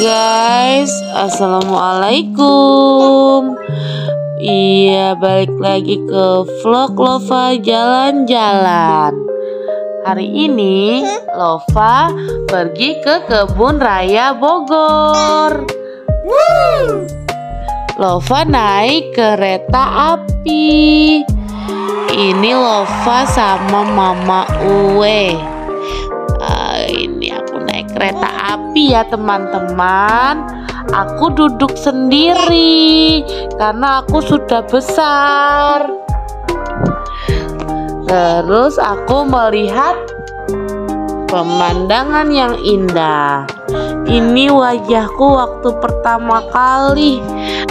guys, Assalamualaikum. Iya balik lagi ke vlog Lova jalan-jalan. Hari ini Lova pergi ke kebun raya Bogor. Lova naik kereta api. Ini Lova sama Mama Uwe. Uh, Ini aku naik kereta api ya teman-teman Aku duduk sendiri Karena aku sudah besar. Terus aku melihat pemandangan yang indah. Ini wajahku waktu pertama kali.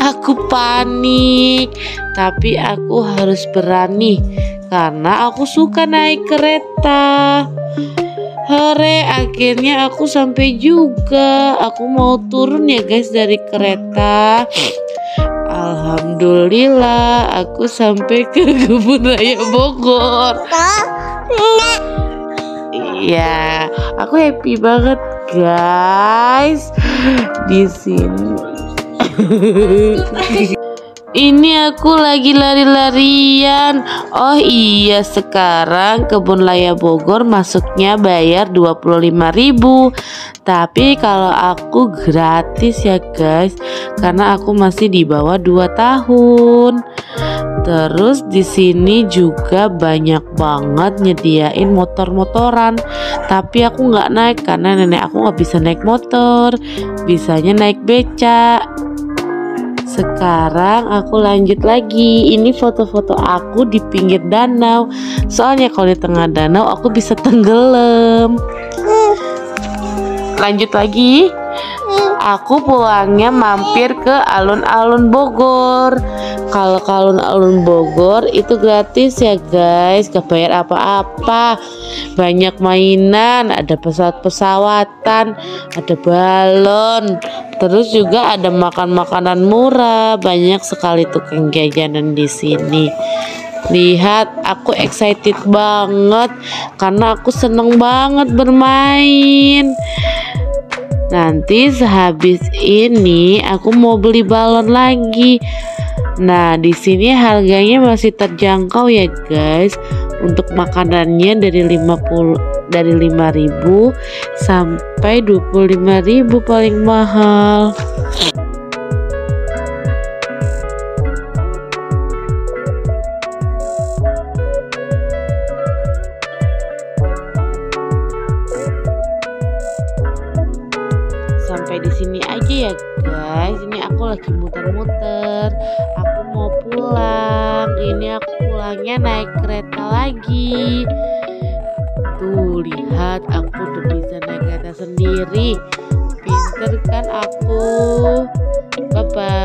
Aku panik Tapi aku harus berani Karena aku suka naik kereta Hore, akhirnya aku sampai juga. Aku mau turun ya guys dari kereta. Alhamdulillah, aku sampai ke kebun raya Bogor. Iya, aku happy banget guys di sini. Ini aku lagi lari-larian Oh iya sekarang kebun laya Bogor masuknya bayar 25.000 Tapi kalau aku gratis ya guys Karena aku masih di bawah 2 tahun Terus di sini juga banyak banget nyediain motor-motoran. Tapi aku nggak naik karena nenek aku nggak bisa naik motor, bisanya naik becak. Sekarang aku lanjut lagi. Ini foto-foto aku di pinggir danau. Soalnya kalau di tengah danau aku bisa tenggelam. Lanjut lagi. Aku pulangnya mampir ke alun-alun Bogor. Kalau ke alun-alun Bogor itu gratis ya guys, gak bayar apa-apa. Banyak mainan, ada pesawat-pesawatan, ada balon, terus juga ada makan makanan murah. Banyak sekali tukang jajanan di sini. Lihat, aku excited banget karena aku seneng banget bermain. Nanti sehabis ini aku mau beli balon lagi. Nah, di sini harganya masih terjangkau ya, guys. Untuk makanannya dari 50 dari 5000 sampai 25000 paling mahal. Sini aja ya guys. Ini aku lagi muter-muter. Aku mau pulang. Ini aku pulangnya naik kereta lagi. Tuh lihat. Aku udah bisa naik kereta sendiri. Pinter kan aku? Bye bye